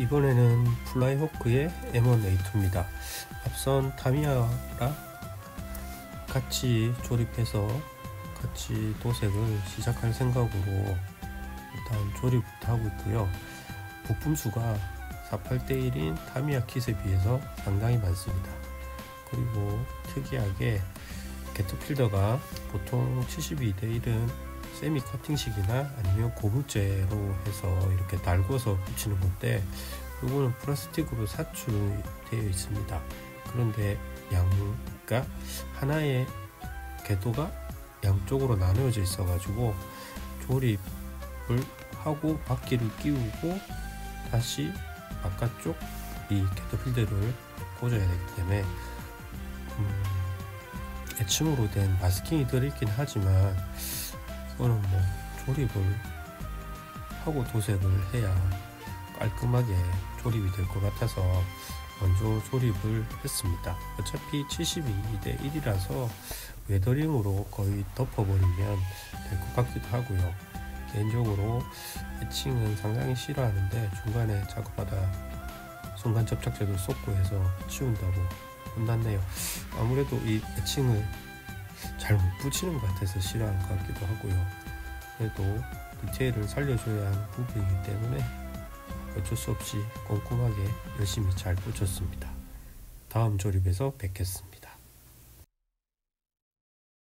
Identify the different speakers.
Speaker 1: 이번에는 플라이호크의 M1A2입니다. 앞선 타미야랑 같이 조립해서 같이 도색을 시작할 생각으로 일단 조립부터 하고 있고요. 부품 수가 48대1인 타미야 킷에 비해서 상당히 많습니다. 그리고 특이하게 캐터필러가 보통 72대1은 semi connecting식이나 아니면 고무재로 해서 이렇게 달궈서 붙이는 건데 이거는 플라스틱으로 사출되어 있습니다. 그런데 양, 그러니까 하나의 궤도가 양쪽으로 나누어져 있어 가지고 조립을 하고 바퀴를 끼우고 다시 바깥쪽 이 궤도 필드를 꽂아야 되기 때문에 음, 애층으로 된 마스킹이 들어있긴 하지만 이거는 뭐 조립을 하고 도색을 해야 깔끔하게 조립이 될 것 같아서 먼저 조립을 했습니다. 어차피 72대 1이라서 웨더링으로 거의 덮어버리면 될 것 같기도 하고요. 개인적으로 애칭은 상당히 싫어하는데 중간에 작업하다 순간 접착제도 쏟고 해서 치운다고 혼났네요. 아무래도 이 애칭을 잘 못 붙이는 것 같아서 싫어하는 것 같기도 하고요. 그래도 디테일을 살려줘야 하는 부분이기 때문에 어쩔 수 없이 꼼꼼하게 열심히 잘 붙였습니다. 다음 조립에서 뵙겠습니다.